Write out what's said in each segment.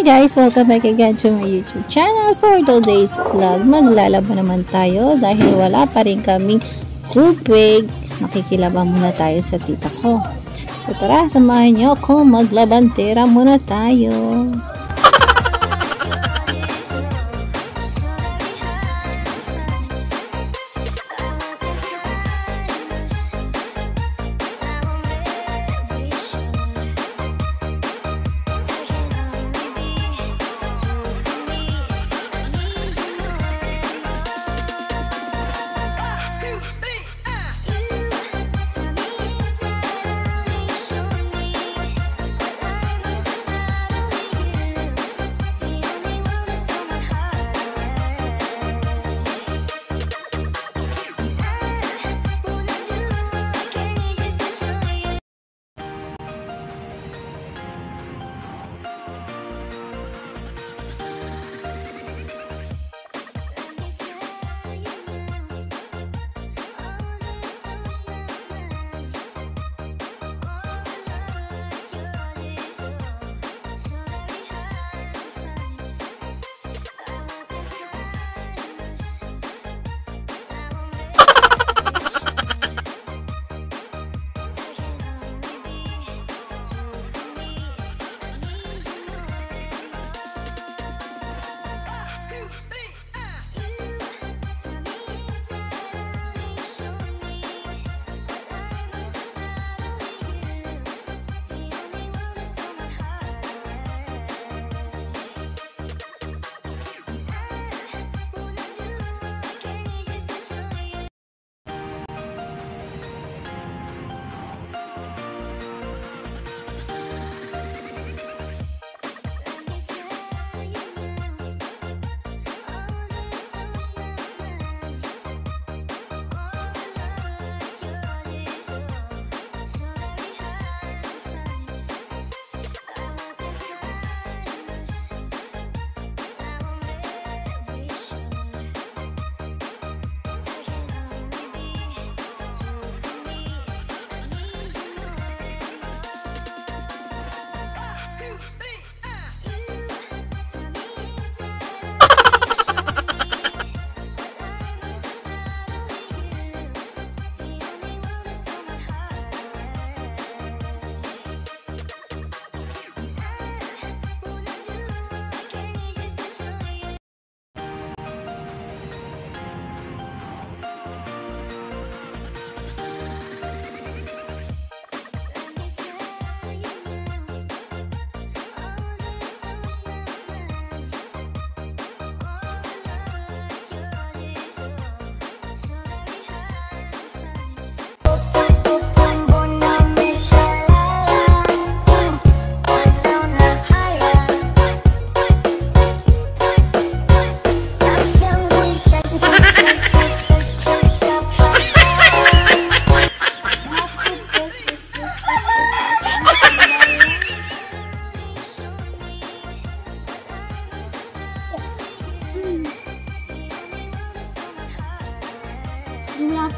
Hi guys! Welcome back again to my YouTube channel for today's vlog. Maglalaba naman tayo dahil wala pa rin kaming tubig. Makikilaba muna tayo sa tita ko. So tara, samahan niyo ako. Maglabantera muna tayo.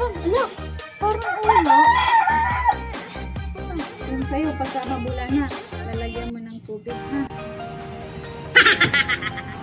Ginapon, ala, parang ulo. Kung sa'yo, pagka mabula na, lalagyan mo ng tubig, ha?